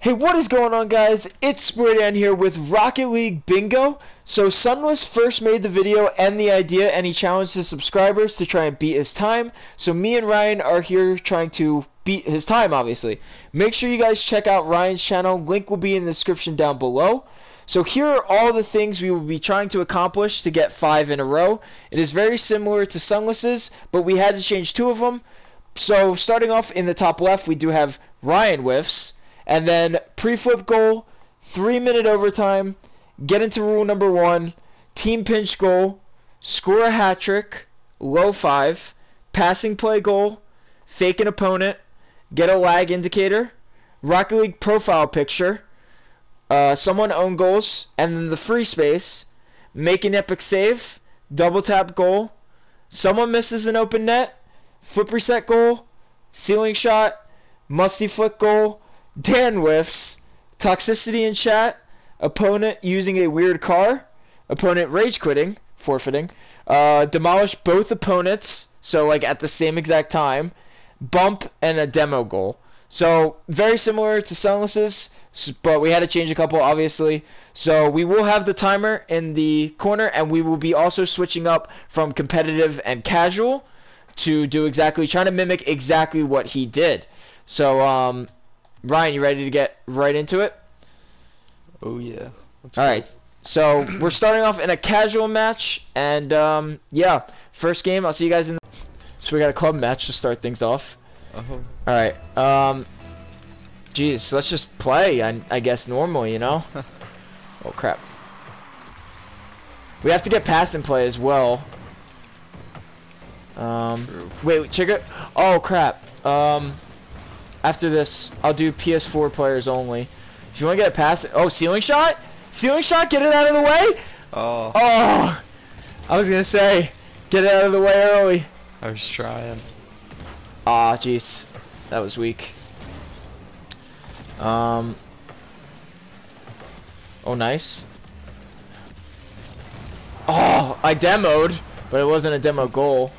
Hey, what is going on, guys? It's Squaredan here with Rocket League Bingo. So, Sunless first made the video and the idea, and he challenged his subscribers to try and beat his time. So, me and Ryan are here trying to beat his time, obviously. Make sure you guys check out Ryan's channel. Link will be in the description down below. So, here are all the things we will be trying to accomplish to get five in a row. It is very similar to Sunless's, but we had to change two of them. So, starting off in the top left, we do have Ryan whiffs. And then pre-flip goal, three minute overtime, get into rule number one, team pinch goal, score a hat trick, low five, passing play goal, fake an opponent, get a lag indicator, Rocket League profile picture, uh, someone own goals, and then the free space, make an epic save, double tap goal, someone misses an open net, flip reset goal, ceiling shot, musty flick goal, Dan whiffs, toxicity in chat, opponent using a weird car, opponent rage quitting, forfeiting, uh, demolish both opponents, so like at the same exact time, bump, and a demo goal. So very similar to Sunless's, but we had to change a couple, obviously. So we will have the timer in the corner, and we will be also switching up from competitive and casual to do exactly, trying to mimic exactly what he did. So um, Ryan, you ready to get right into it? Oh yeah. Let's All go. right. So we're starting off in a casual match, and um, yeah, first game. I'll see you guys in. The... So we got a club match to start things off. Uh -huh. All right. Um, geez, let's just play. I, I guess normally, you know. oh crap. We have to get pass and play as well. Um, wait, check it. Oh crap. Um. After this, I'll do PS4 players only. If you want to get it past, oh, ceiling shot, ceiling shot, get it out of the way. Oh. Oh, I was gonna say, get it out of the way early. I was trying. Ah, oh, jeez, that was weak. Um. Oh, nice. Oh, I demoed, but it wasn't a demo goal.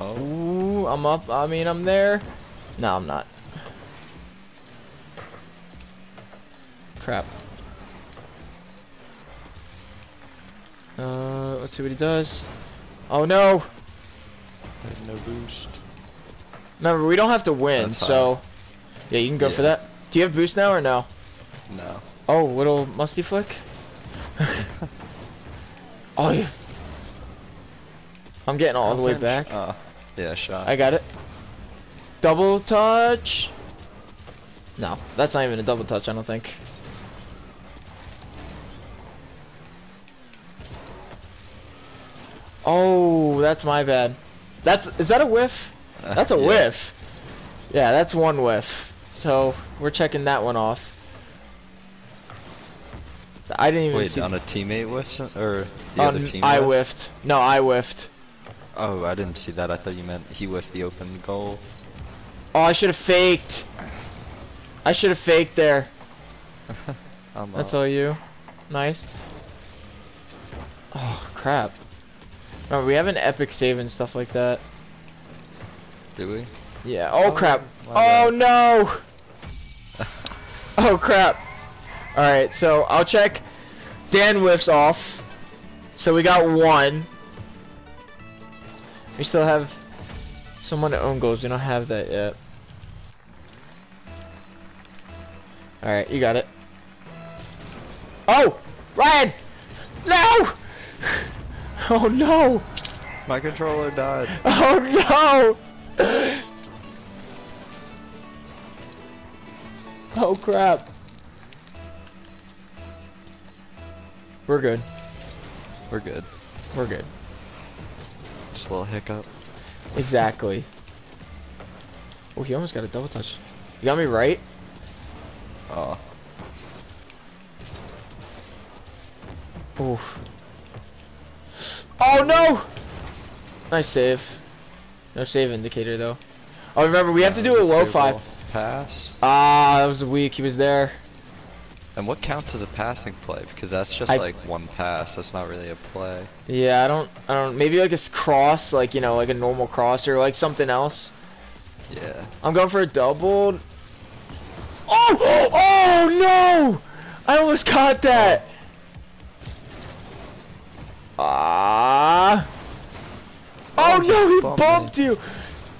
Oh. I'm up. I mean, I'm there. No, I'm not. Crap. Uh, let's see what he does. Oh no! There's no boost. Remember, we don't have to win, so... Yeah, you can go yeah. for that. Do you have boost now or no? No. Oh, little musty flick? oh, yeah. I'm getting all the way back. Uh. Yeah, shot. I got it. Double touch. No, that's not even a double touch, I don't think. Oh, that's my bad. That's is that a whiff? That's a yeah. whiff. Yeah, that's one whiff. So we're checking that one off. I didn't even Wait, see. on a teammate whiff or the um, other team? I whiffed. No, I whiffed. Oh, I didn't see that. I thought you meant he whiffed the open goal. Oh, I should have faked. I should have faked there. That's all you. Nice. Oh, crap. Remember, we have an epic save and stuff like that. Do we? Yeah. Oh, oh crap. Oh, no. oh, crap. Alright, so I'll check Dan whiffs off. So we got one. We still have someone to own goals. We don't have that yet. Alright, you got it. Oh! Ryan! No! Oh no! My controller died. Oh no! Oh crap. We're good. We're good. We're good. Just a little hiccup. Exactly. Oh, he almost got a double touch. You got me right? Oh. Oof. Oh no! Nice save. No save indicator though. Oh, remember we have to do a low five. Pass. Ah, that was weak. He was there. And what counts as a passing play? Because that's just I, like one pass. That's not really a play. Yeah, I don't, I don't. Maybe like a cross, like you know, like a normal cross or like something else. Yeah. I'm going for a double. Oh! Oh no! I almost caught that. Ah! Oh, Oh, no! he He bumped bumped you.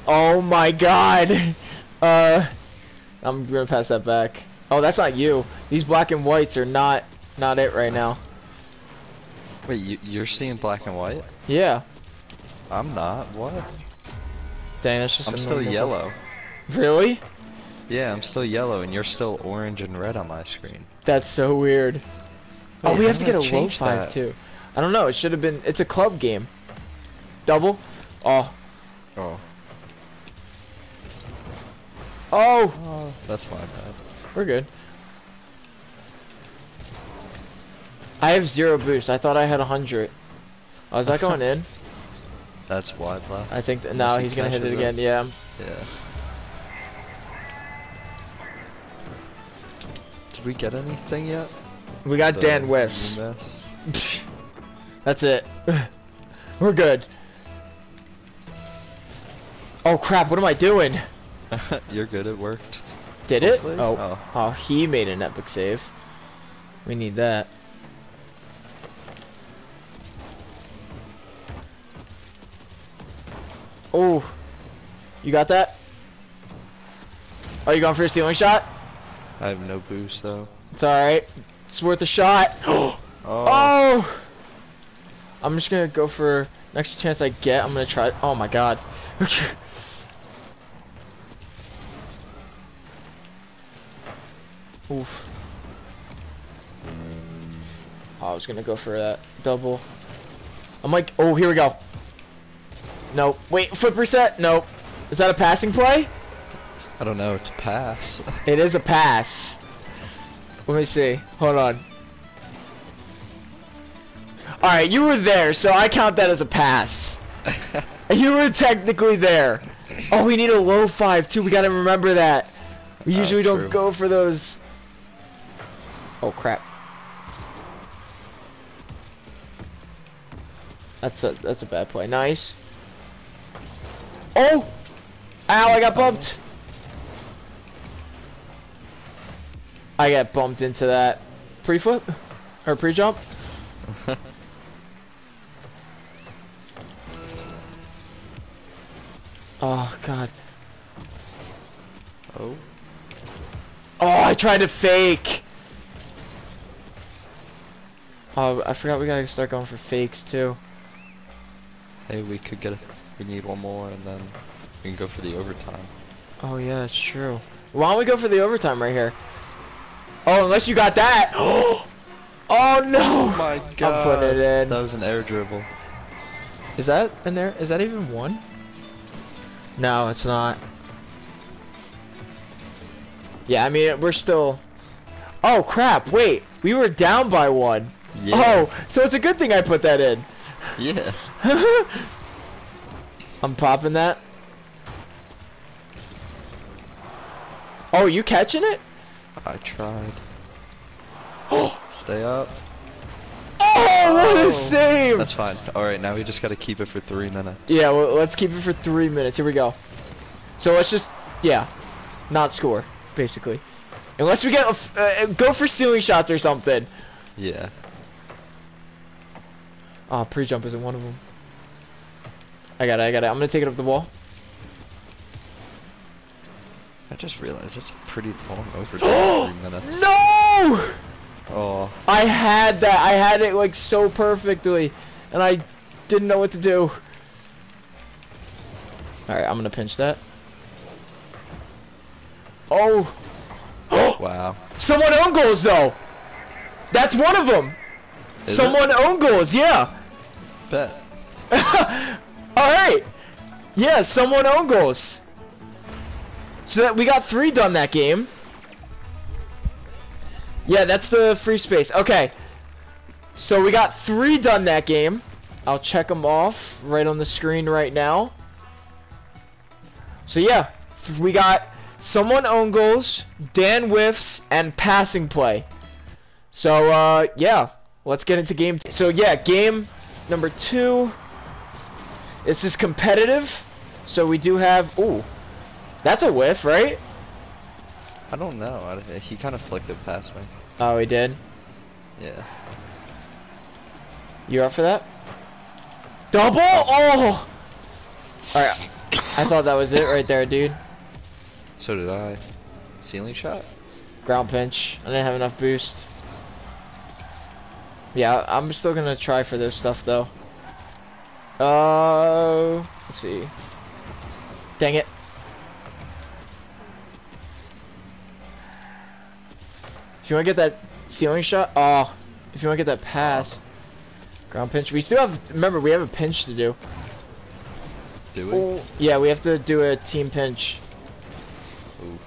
Oh my god. Uh, I'm gonna pass that back. Oh, that's not you. These black and whites are not not it right now. Wait, you, you're seeing black and white? Yeah. I'm not. What? Dang, that's just. I'm still normal- yellow. Really? Yeah, I'm still yellow, and you're still orange and red on my screen. That's so weird. oh, we have to get a low five that? too. I don't know. It should have been. It's a club game. Double. Oh. Oh. Oh. Oh, that's my bad. We're good. I have zero boost. I thought I had a hundred. Oh, is that going in? That's wide left. I think that now he he's gonna hit it again. Yeah. Yeah. Did we get anything yet? We got The Dan whiffs. That's it. We're good. Oh crap! What am I doing? You're good. It worked. Did it? Oh. Oh. Oh, he made an epic save. We need that. Oh. You got that? Are you going for a ceiling shot? I have no boost though. It's alright. It's worth a shot. Oh. Oh! I'm just gonna go for next chance I get. I'm gonna try. Oh my god. Oof. Oh, I was gonna go for that double. I'm like, oh, here we go. Nope. Wait, foot reset? Nope. Is that a passing play? I don't know. It's a pass. It is a pass. Let me see. Hold on. Alright, you were there, so I count that as a pass. you were technically there. Oh, we need a low five, too. We gotta remember that. We Oh, usually don't go for those. Oh, crap. That's a, that's a bad play. Nice. Oh! Ow, I got bumped. I got bumped into that pre-flip or pre-jump. oh god. Oh. Oh, I tried to fake. Oh, I forgot we gotta start going for fakes too. Hey, we could get. A, we need one more, and then we can go for the overtime. Oh yeah, that's true. Why don't we go for the overtime right here? Oh, unless you got that. oh no! Oh my god! I'm putting it in. That was an air dribble. Is that in there? Is that even one? No, it's not. Yeah, I mean, we're still... Oh, crap, wait. We were down by one. Yeah. Oh, so it's a good thing I put that in. Yeah. I'm popping that. Oh, you catching it? I tried. Stay up. Oh, what Oh. a save! That's fine. All right, now we just gotta keep it for three minutes. Yeah, well, let's keep it for three minutes. Here we go. So let's just, yeah, not score, basically. Unless we get, a f- uh, go for ceiling shots or something. Yeah. Oh, pre-jump isn't one of them. I got it, I got it. I'm gonna take it up the wall. I just realized it's a pretty long three minutes. No! Oh. I had that. I had it like so perfectly, and I didn't know what to do. All right, I'm gonna pinch that. Oh, Wow. someone own goals though. That's one of them. Is it? someone own goals. Yeah. Bet. All right. Yeah, someone own goals. So that we got three done that game. Yeah, that's the free space. Okay. So we got three done that game. I'll check them off right on the screen right now. So yeah, we got someone own goals, Dan whiffs, and passing play. So uh, yeah, let's get into game. So yeah, game number two. This is competitive, so we do have. Ooh, That's a whiff, right? I don't know. I, he kind of flicked it past me. Oh, he did. Yeah. You up for that? Double? Oh! Alright. I thought that was it right there, dude. So did I. Ceiling shot? Ground pinch. I didn't have enough boost. Yeah, I'm still gonna try for this stuff though. Uh, let's see. Dang it. If you want to get that ceiling shot, oh, if you want to get that pass, ground pinch. We still have, remember, we have a pinch to do. Do we? Yeah, we have to do a team pinch. Ooh.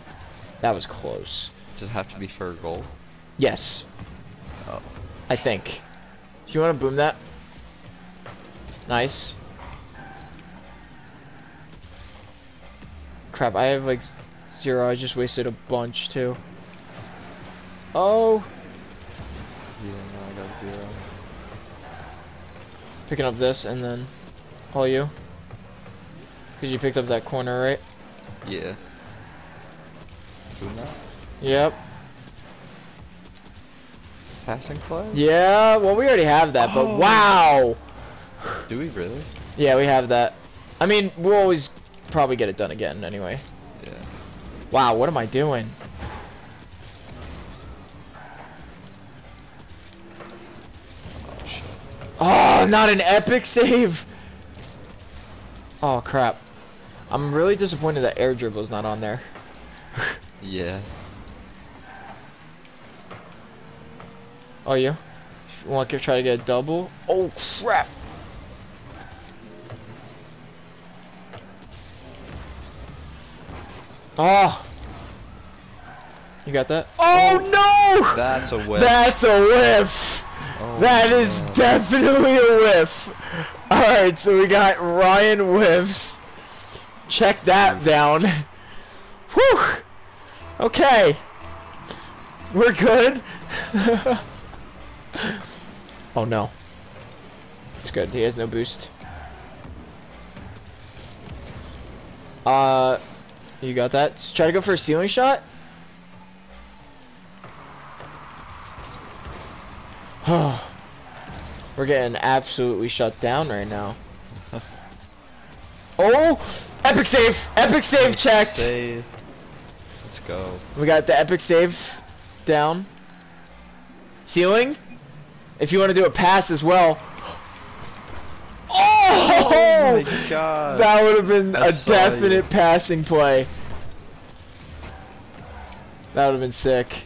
That was close. Does it have to be for a goal? Yes. Oh. I think. Do you want to boom that? Nice. Crap, I have like zero. I just wasted a bunch too. Oh, Yeah, no, I got zero. picking up this and then all you. Because you picked up that corner, right? Yeah. Boom that? Yep. Passing play? Yeah, well, we already have that, but Oh. wow! Do we really? Yeah, we have that. I mean, we'll always probably get it done again anyway. Yeah. Wow, what am I doing? Oh shit. Oh, not an epic save! Oh, crap. I'm really disappointed that air dribble's not on there. Yeah. Oh, yeah? you? Want to try to get a double? Oh, crap! Oh! You got that? Oh, oh no! That's a whip. That's a whiff! oh, That is no. definitely a whiff. Alright, so we got Ryan whiffs. Check that hmm. down. Whew. Okay. We're good. oh no. It's good. He has no boost. Uh, you got that? Just try to go for a ceiling shot. Oh, We're getting absolutely shut down right now. oh! Epic save! Epic save checked! Save. Let's go. We got the epic save down. Ceiling? If you want to do a pass as well. Oh! Oh my god. that would have been I a you. definite passing play. That would have been sick.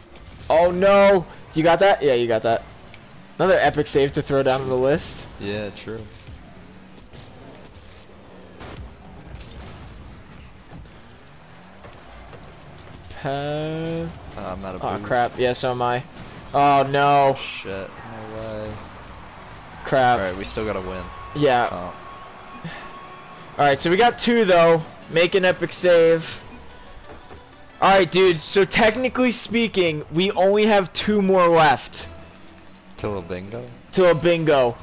Oh no! You got that? Yeah, you got that. Another epic save to throw down on the list. Yeah, true. Uh, I'm out of oh boost. crap! Yeah, so am I. Oh no! Shit. Crap. Alright, we still gotta win. Yeah. Oh. Alright, so we got two though. Make an epic save. Alright, dude, so technically speaking, we only have two more left Till a bingo? to a bingo.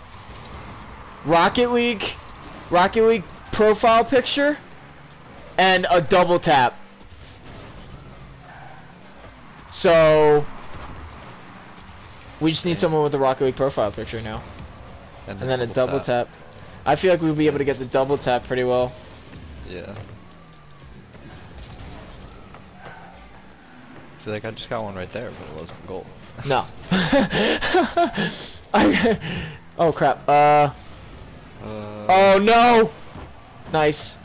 Rocket League, Rocket League profile picture, and a double tap. So, we just need someone with a Rocket League profile picture now. And then a double tap. I feel like we'll be able to get the double tap pretty well. Yeah. See, like, I just got one right there, but it wasn't gold. No. I, oh crap. Uh. Uh, Oh no. Nice.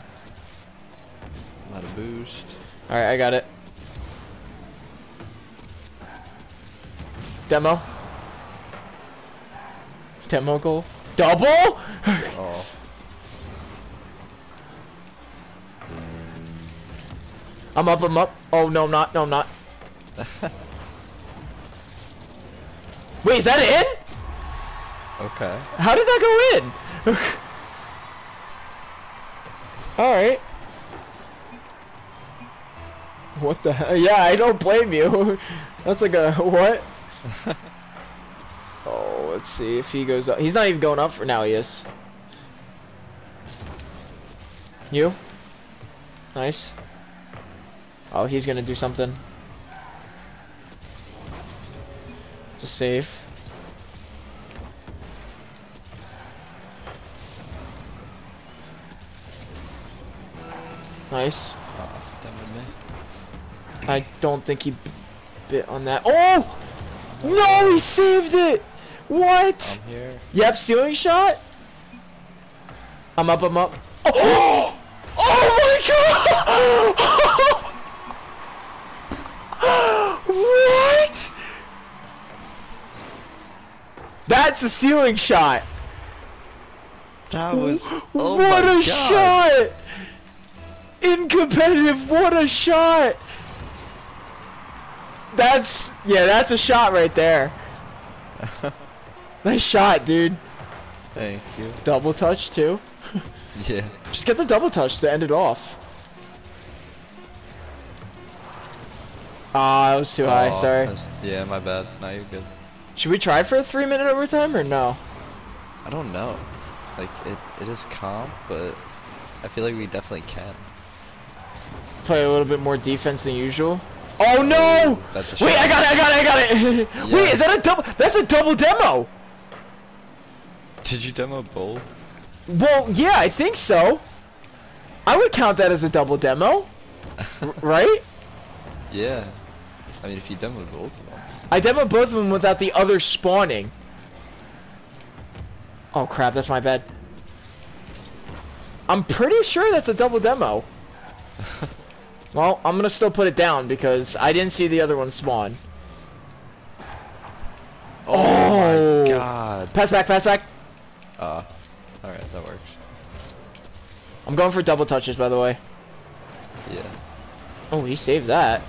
Not a boost. All right, I got it. Demo. Demo goal. Double? Oh. I'm up. I'm up. Oh no, I'm not. No, I'm not. Wait, is that in? Okay. How did that go in? All right. What the hell? Yeah, I don't blame you. That's like a what? Let's see if he goes up. He's not even going up for now. He is. You? Nice. Oh, he's gonna do something. It's a save. Nice. Oh, damn it. I don't think he bit on that. Oh! No, he saved it! What? I'm here. Yep, ceiling shot? I'm up, I'm up. Oh! Oh my god! what? That's a ceiling shot. That was. Oh what my a God. shot! In competitive, what a shot! That's yeah, that's a shot right there. nice shot, dude. Thank you. Double touch too. Yeah. Just get the double touch to end it off. Ah, I was too high. Oh, Sorry. that's- Yeah, my bad. Now you're good. Should we try for a three-minute overtime or no? I don't know. Like it, it is calm, but I feel like we definitely can. Play a little bit more defense than usual. Oh no! That's a Wait. I got it! I got it! I got it! Wait, is that a double? That's a double demo. Did you demo both? Well, yeah, I think so. I would count that as a double demo, right? Yeah. I mean, if you demoed both of them. I demoed both of them without the other spawning. Oh crap, that's my bad. I'm pretty sure that's a double demo. well, I'm gonna still put it down because I didn't see the other one spawn. Oh, Oh. my god. Pass back, pass back. Uh, alright, that works. I'm going for double touches, by the way. Yeah. Oh, he saved that.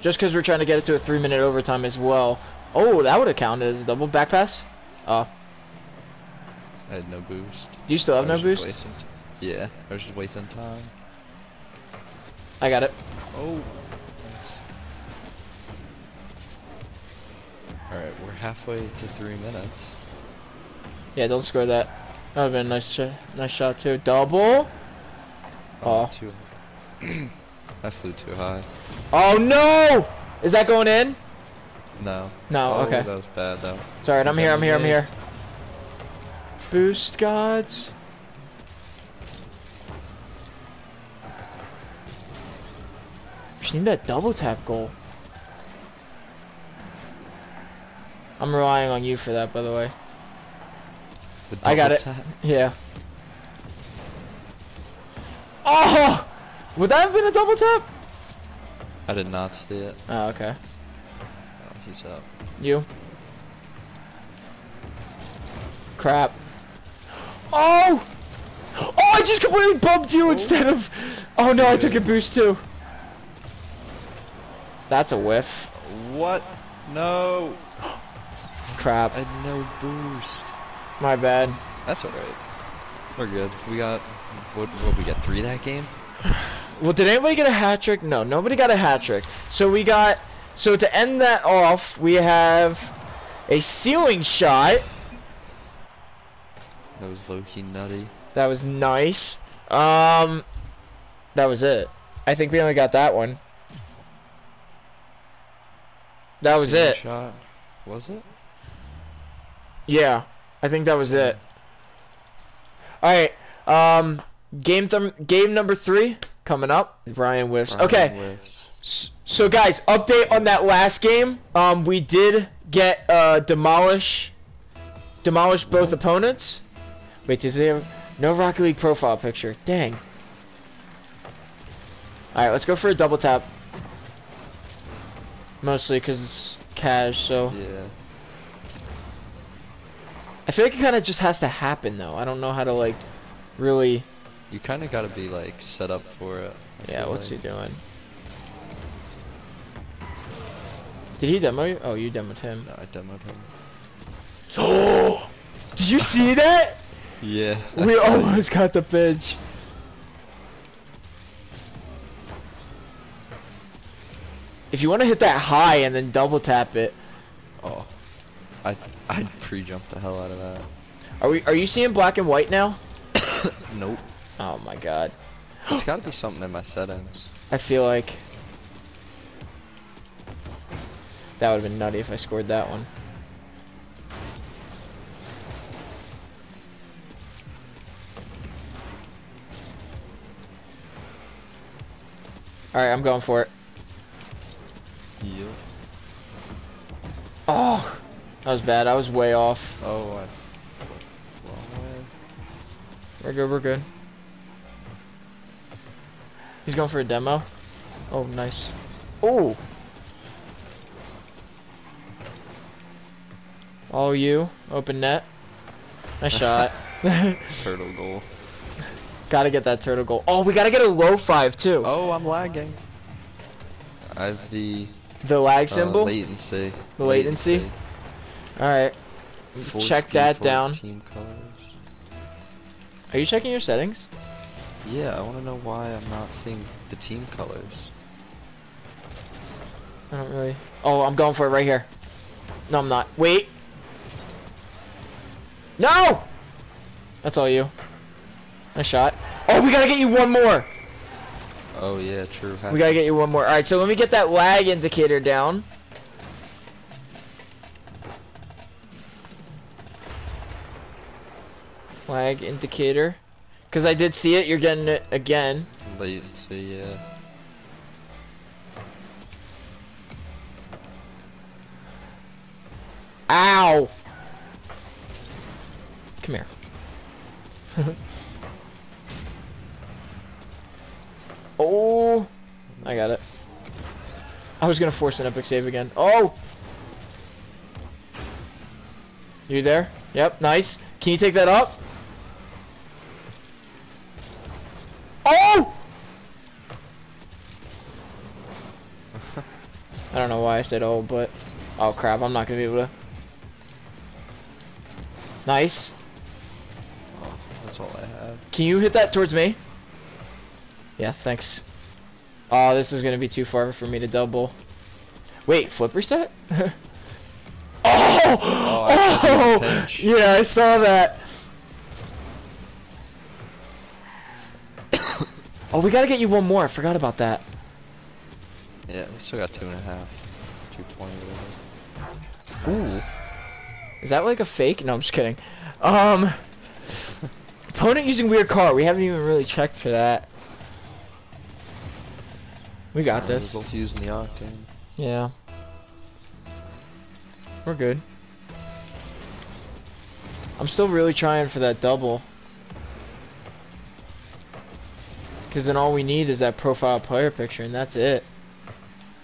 Just because we're trying to get it to a three-minute overtime as well. Oh, that would have counted as a double back pass. Oh, I had no boost. do you still have no boost? wasting yeah, I was just wasting time. I got it. Oh. Nice. Alright, we're halfway to three minutes. Yeah, don't score that. That would have been a nice, sh nice shot too. Double. Oh. Too I flew too high. Oh no! Is that going in? No. No. Oh, okay. That was bad though. Sorry, I'm here. I'm here. I'm here. Boost gods. Just need that double tap goal. I'm relying on you for that, by the way. I got it. tap? Yeah. Oh! Would that have been a double tap? I did not see it. Oh, okay. Oh, he's up. You. Crap. Oh! Oh, I just completely bumped you oh. instead of... Oh no, I took a boost too. That's a whiff. What? No! Crap. I had no boost. My bad. That's alright. We're good. We got what? What we got, Three that game? Well, did anybody get a hat trick? No, nobody got a hat trick. So we got... So to end that off, we have a ceiling shot. That was low key nutty. That was nice. Um, that was it. I think we only got that one. That was Ceiling it. Shot. Was it? Yeah, I think that was it. All right. Um, game game number three coming up. Brian whiffs. Okay. whiffs. So guys, update on that last game. Um, we did get uh demolish, demolish both opponents. Wait, does he have no Rocket League profile picture? Dang. All right, let's go for a double tap. Mostly because it's cash, so Yeah. I feel like it kind of just has to happen though. I don't know how to like really. You kind of got to be like set up for it. I Yeah, what's he doing? Did he demo you? Oh, you demoed him. No, I demoed him. Oh! Did you see that? Yeah. We almost got the pitch. If you want to hit that high and then double tap it, Oh. I I'd pre-jump the hell out of that. are we? Are you seeing black and white now? Nope. Oh my god. It's gotta be something in my settings. I feel like that would have been nutty if I scored that one. Alright, I'm going for it. Yep. Oh, that was bad. I was way off. Oh, I... Wrong way. We're good, we're good. He's going for a demo. Oh, nice. Oh! All you. Open net. Nice shot. Turtle goal. gotta get that turtle goal. Oh, we gotta get a low five, too. Oh, I'm lagging. I have the The lag uh, symbol? latency. The latency? Alright. Check that down. Team colors. Are you checking your settings? Yeah, I want to know why I'm not seeing the team colors. I don't really. Oh, I'm going for it right here. No, I'm not. Wait. No! That's all you. Nice shot. Oh, we gotta get you one more. Oh yeah, true. We gotta get you one more. Alright, so let me get that lag indicator down. Lag indicator. Because I did see it, you're getting it again. latency. Yeah. Ow! Come here. oh! I got it. I was gonna force an epic save again. Oh! You there? Yep, nice. Can you take that up? Don't know why I said oh, but... Oh crap, I'm not gonna be able to... Nice. Oh, that's all I have. Can you hit that towards me? Yeah, thanks. Oh, this is gonna be too far for me to double. Wait, flip reset? oh! Oh, I took you in Oh! Yeah, I saw that. oh, we gotta get you one more. I forgot about that. Yeah, we still got two and a half. Two point whatever. Ooh. Is that like a fake? No, I'm just kidding. Um. Opponent using weird car. We haven't even really checked for that. We got Uh, this. We're both using the octane. Yeah. We're good. I'm still really trying for that double. Because then all we need is that profile player picture, and that's it.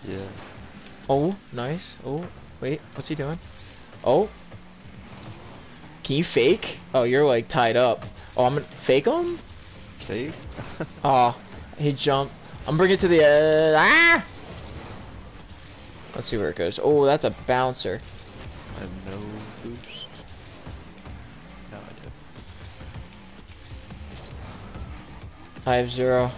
Yeah. Oh, nice. Oh, wait, what's he doing? Oh. Can you fake? Oh, you're like tied up. Oh, I'm gonna fake him? Fake? Oh, he jumped. I'm bringing it to the uh, ah. Let's see where it goes. Oh, that's a bouncer. I have no boost. No, I do. I have zero.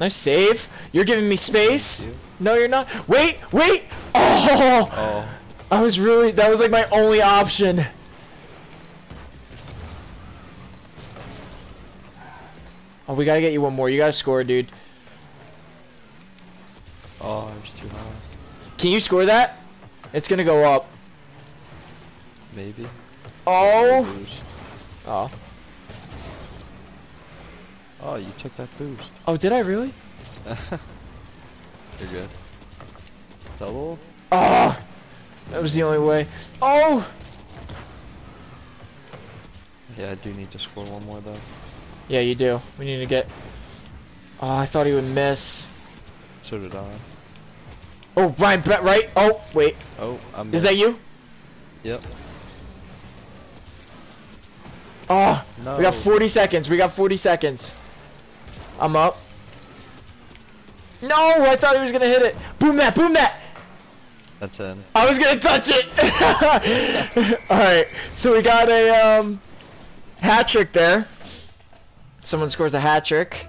Nice save. You're giving me space. You. No, you're not. Wait, wait. Oh, Oh, I was really. That was like my only option. Oh, we gotta get you one more. You gotta score, dude. oh, I was too high. Can you score that? It's gonna go up. Maybe. Oh. Oh. Oh, you took that boost. Oh, did I really? You're good. Double? Oh, that was the only way. Oh, Yeah, I do need to score one more though. yeah, you do. We need to get. Oh, I thought he would miss. So did I. Oh, Ryan, bet right. Oh, wait, Oh, I'm. is that you? Yep. Oh, No. we got 40 seconds. We got 40 seconds. I'm up. No, I thought he was gonna hit it. Boom that, boom that. That's in. I was gonna touch it. All right, so we got a um, hat trick there. Someone scores a hat trick.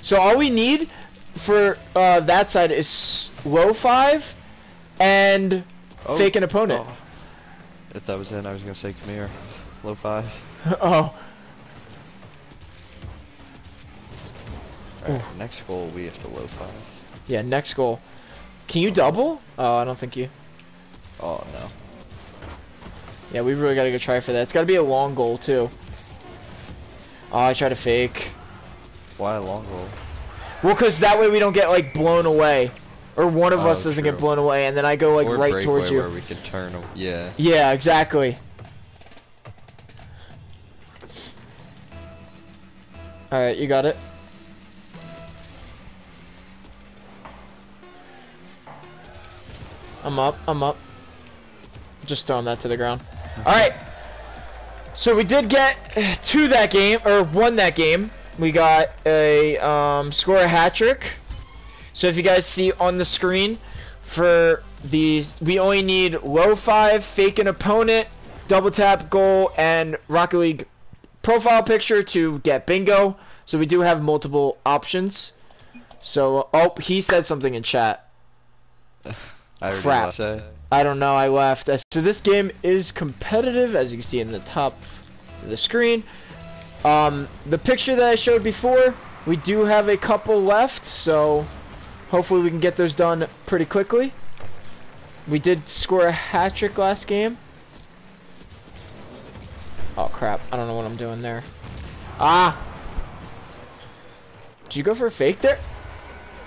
So all we need for uh, that side is low five and Oh, fake an opponent. oh. If that was in, I was gonna say come here. Low five. oh. Alright, next goal we have to low five. Yeah, next goal. Can you double? Oh, I don't think you. Oh no. Yeah, we've really got to go try for that. It's got to be a long goal, too. Oh, I try to fake. Why a long goal? Well, because that way we don't get, like, blown away. Or one of Oh, us doesn't get blown away, and then I go, like, or right towards you. where we can turn. Yeah. Yeah, exactly. Alright, you got it. I'm up, I'm up. Just throwing that to the ground. Alright. So we did get to that game, or won that game. We got a um, score a hat trick. So if you guys see on the screen, for these, we only need low five, fake an opponent, double tap goal, and Rocket League profile picture to get bingo. So we do have multiple options. So, oh, he said something in chat. I Crap. I don't know, I left. Uh, So this game is competitive, as you can see in the top of the screen. Um, the picture that I showed before, we do have a couple left, so hopefully we can get those done pretty quickly. We did score a hat trick last game. Oh crap, I don't know what I'm doing there. Ah! Did you go for a fake there?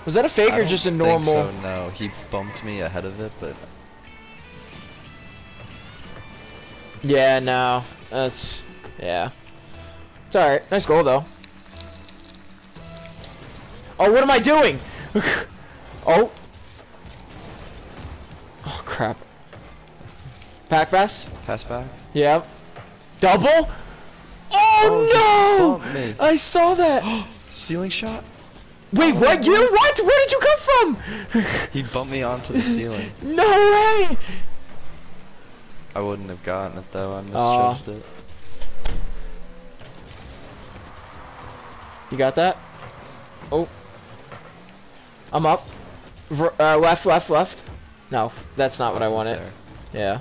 Was that a fake or just a think normal? So, no, he bumped me ahead of it, but Yeah, no. That's yeah. It's alright. Nice goal though. Oh, what am I doing? oh. Oh crap. Pack pass? pass back. Yeah. Double? Oh, Oh, no! I saw that. Ceiling shot. Wait, what? You what? Where did you come from? He bumped me onto the ceiling. no way! I wouldn't have gotten it though. I misjudged it. You got that? Oh. I'm up. R uh, left, left, left. No, that's not what I wanted. there. Yeah.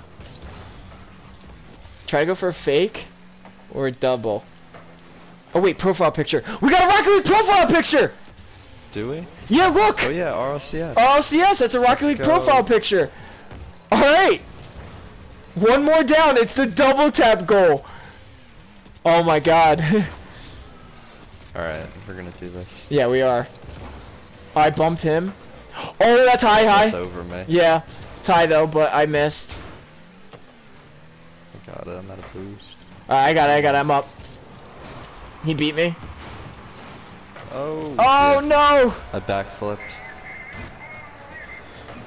Try to go for a fake or a double. Oh wait, profile picture. We got a Rocket League profile picture. Do we? Yeah, look. Oh yeah, RLCS. Yes, that's a Rocket Let's League go. profile picture. All right. One more down. It's the double tap goal. Oh my god. All right, we're gonna do this. yeah, we are. I bumped him. Oh, that's high, high. It's over me. Yeah, tie though, but I missed. I got it. I'm at a boost. I got it, I got it, I'm up. He beat me. Oh. Oh no! I backflipped.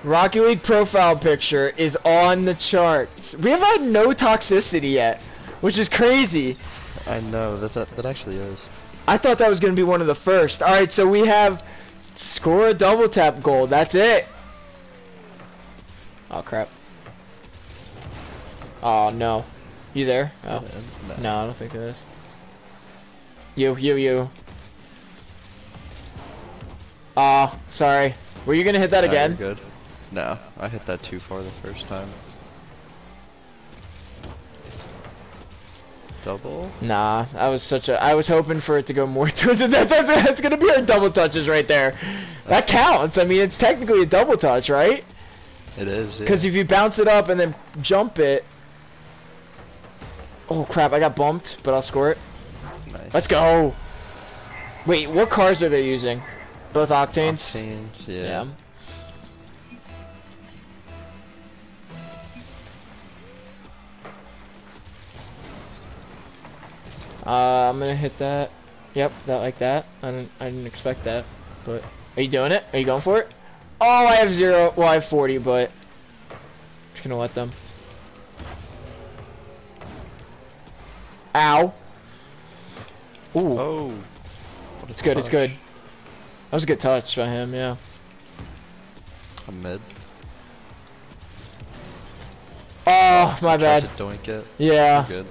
Rocket League profile picture is on the charts. We have had no toxicity yet, which is crazy. I know that that, that actually is. I thought that was going to be one of the first. All right, so we have score a double tap goal. That's it. Oh crap. Oh no. You there? Is Oh. in? No, I don't think there is. You, you, you. Ah, sorry. Were you gonna hit that No, again? good. No, I hit that too far the first time. Double. Nah, I was such a. I was hoping for it to go more towards it. That's, that's, that's gonna be our double touches right there. That counts. I mean, it's technically a double touch, right? It is. Yeah. Because if you bounce it up and then jump it. Oh crap! I got bumped, but I'll score it. nice. Let's go. Wait, what cars are they using? Both octanes. Octanes, yeah. Yeah. Uh, I'm gonna hit that. Yep, that like that. I didn't, I didn't expect that, but are you doing it? Are you going for it? Oh, I have zero. Well, I have 40, but I'm just gonna let them. Ow. Ooh, Oh. it's good. It's good. That was a good touch by him. Yeah. A mid. Oh, my Tried bad. to doink it. Yeah. Good.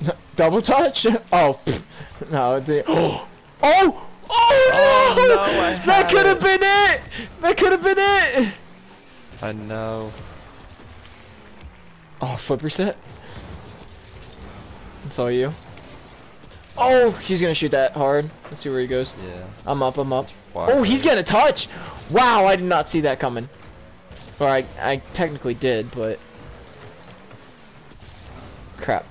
Double touch? Oh, no. It didn't. Oh, oh, oh Oh, Oh, no! no, that could have been it! That could have been it! I know. Oh, flip reset. It's all you. Oh, he's gonna shoot that hard. Let's see where he goes. Yeah. I'm up, I'm up. Oh, he's gonna touch! Wow, I did not see that coming. Or I, I technically did, but... Crap.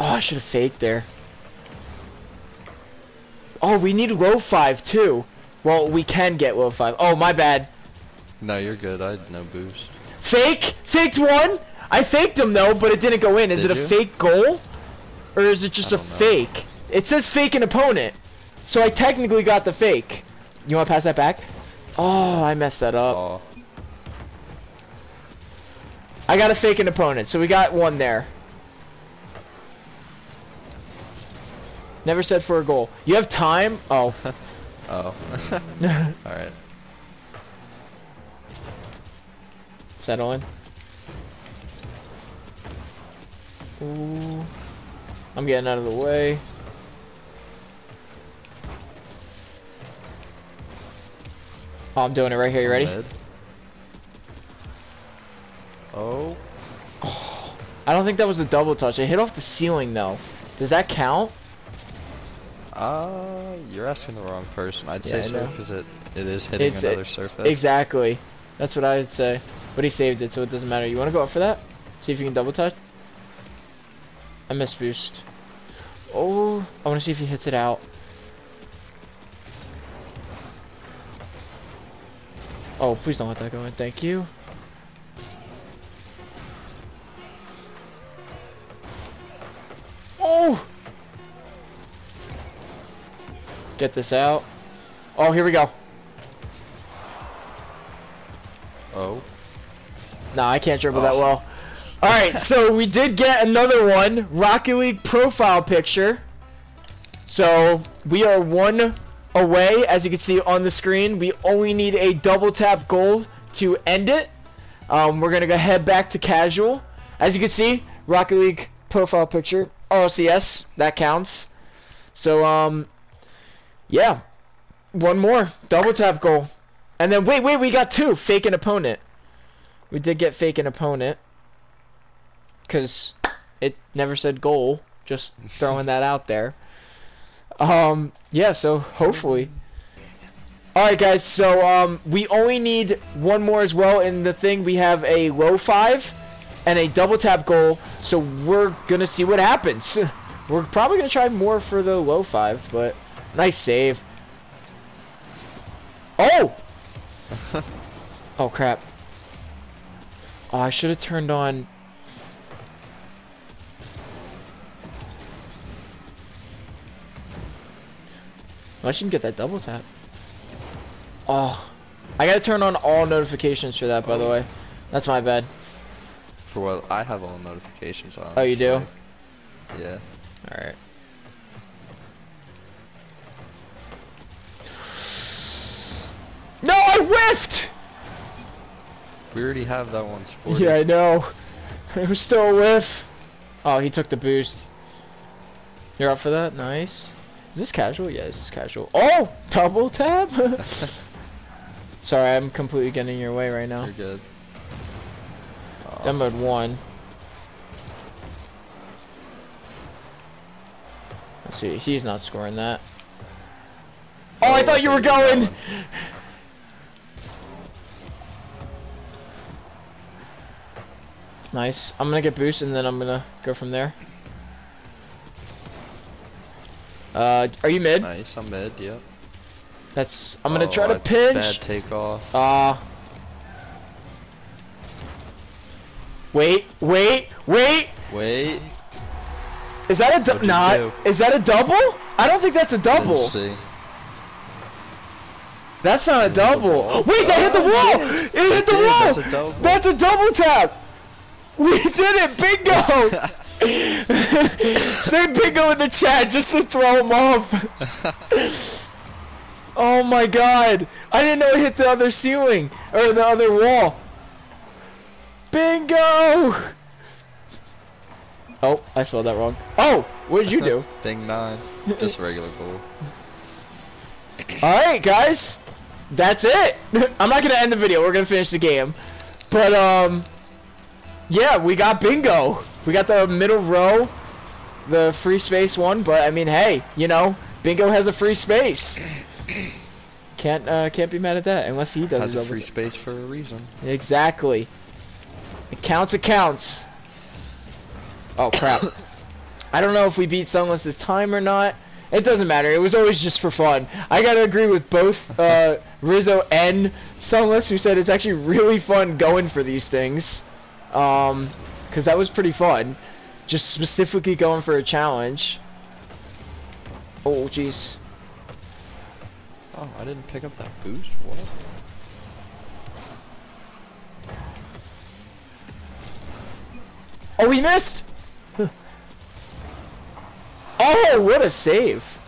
Oh, I should have faked there. Oh, we need low five too. Well, we can get low five. Oh, my bad. No, you're good. I had no boost. Fake? Faked one? I faked him though, but it didn't go in. Is Did it a you? fake goal? Or is it just a know. fake? It says fake an opponent. So I technically got the fake. You want to pass that back? Oh, I messed that up. Oh, I got a fake an opponent, so we got one there. Never said for a goal. You have time? Oh. oh. All right. Settle in. Ooh. I'm getting out of the way. Oh, I'm doing it right here. You ready? Mid. Oh. I don't think that was a double touch. It hit off the ceiling though. Does that count? Uh, you're asking the wrong person. I'd Yeah, say so because it it is hitting It's- another it- surface. Exactly. That's what I would say. But he saved it, so it doesn't matter. You want to go up for that? See if you can double touch. I missed boost. Oh, I want to see if he hits it out. Oh, please don't let that go in. Thank you. Get this out. Oh, here we go. Oh. No, I can't dribble that Oh. well. Alright, so we did get another one. Rocket League profile picture. So we are one away, as you can see on the screen. We only need a double tap goal to end it. Um, we're gonna go head back to casual. As you can see, Rocket League profile picture. RLCS, that counts. So um yeah. One more. Double tap goal. And then wait, wait, we got two. Fake an opponent. We did get fake an opponent. Cause it never said goal. Just throwing that out there. Um yeah, so hopefully. Alright guys, so um we only need one more as well in the thing. We have a low five and a double tap goal, so we're gonna see what happens. We're probably gonna try more for the low five, but nice save. Oh! oh crap. Oh, I should have turned on. I shouldn't get that double tap. Oh, I gotta turn on all notifications for that, by the way. That's my bad. For what? I have all notifications on. Oh, you do? so- Yeah. Alright. No, I whiffed! We already have that one sported. Yeah, I know. It was still a whiff. Oh, he took the boost. You're up for that? Nice. Is this casual? Yeah, this is casual. Oh! Double tap? Sorry, I'm completely getting in your way right now. You're good. Oh, Dem mode 1. Let's see, he's not scoring that. Oh, I oh, thought you were going! Nice. I'm gonna get boost and then I'm gonna go from there. Uh, are you mid? Nice, I'm mid, yep. That's. I'm gonna Oh, try to I- pinch. Bad takeoff. Uh. Wait, wait, wait! Wait. Is that a du- not? do? Is that a double? I don't think that's a double. Let's see. That's not a double. Wait, that hit the Oh, wall! It hit the wall! that's a double. That's a double tap! We did it! Bingo! Say bingo in the chat just to throw him off. oh my god! I didn't know it hit the other ceiling or the other wall. Bingo! Oh, I spelled that wrong. Oh, what did you do? Bing nine. Just regular goal. Alright, guys. That's it. I'm not gonna end the video. We're gonna finish the game. But, um... Yeah, we got bingo. We got the middle row. The free space one. But, I mean, hey, you know, bingo has a free space. Can't, uh, can't be mad at that. Unless he does Has a free space for a reason. Exactly. It counts, it counts. Oh, crap. I don't know if we beat Sunless's time or not. It doesn't matter. It was always just for fun. I gotta agree with both uh, Rizzo and Sunless, who said it's actually really fun going for these things. Um, because that was pretty fun. Just specifically going for a challenge. Oh, jeez. Oh, I didn't pick up that boost? What? Oh, he missed! oh, what a save.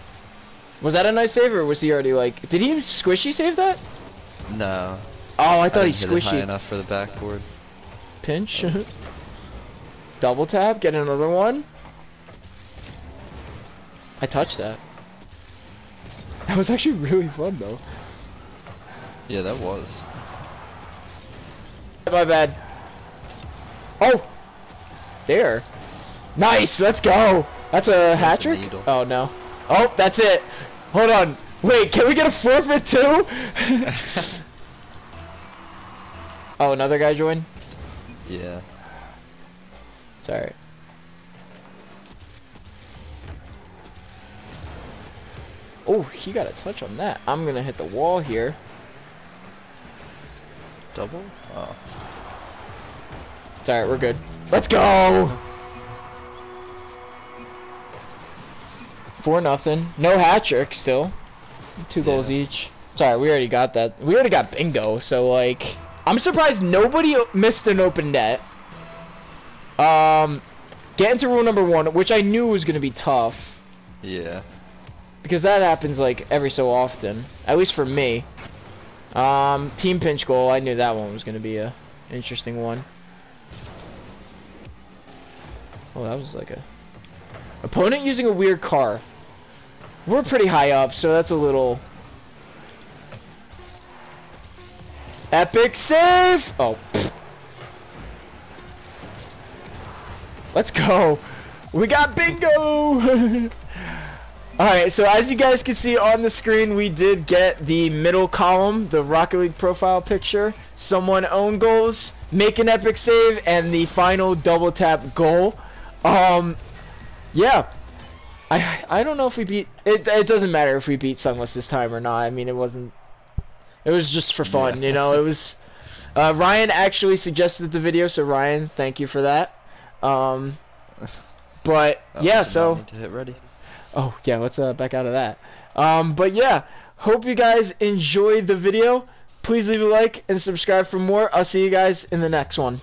Was that a nice save, or was he already like... Did he squishy save that? No. Oh, I thought he it high squishy. enough for the backboard. Pinch. Oh. Double tap, get another one. I touched that. That was actually really fun, though. Yeah, that was. My bad. Oh! There. Nice, let's go! That's a hat trick? Oh, no. Oh, that's it. Hold on. Wait, can we get a forfeit, too? oh, another guy joined? Yeah. Sorry. Oh, he got a touch on that. I'm gonna hit the wall here. Double? Oh. It's alright, we're good. Let's go! Four nothing. No hat trick still. Two goals Yeah. each. Sorry, we already got that. We already got bingo, so like I'm surprised nobody missed an open net. Um get into rule number one, which I knew was gonna be tough. Yeah. Because that happens like every so often. At least for me. Um team pinch goal, I knew that one was gonna be a interesting one. Oh, that was like a opponent using a weird car. We're pretty high up, so that's a little epic save. Oh, pfft. let's go. We got bingo. Alright, so as you guys can see on the screen, we did get the middle column, the Rocket League profile picture, someone own goals, make an epic save, and the final double tap goal. Um, yeah. I I don't know if we beat it. It doesn't matter if we beat Sunless this time or not. I mean, it wasn't. It was just for fun, Yeah. you know. It was. Uh, Ryan actually suggested the video, so Ryan, thank you for that. Um, but Oh, yeah, so. hit ready. Oh yeah, let's uh, back out of that. Um, but yeah, hope you guys enjoyed the video. Please leave a like and subscribe for more. I'll see you guys in the next one.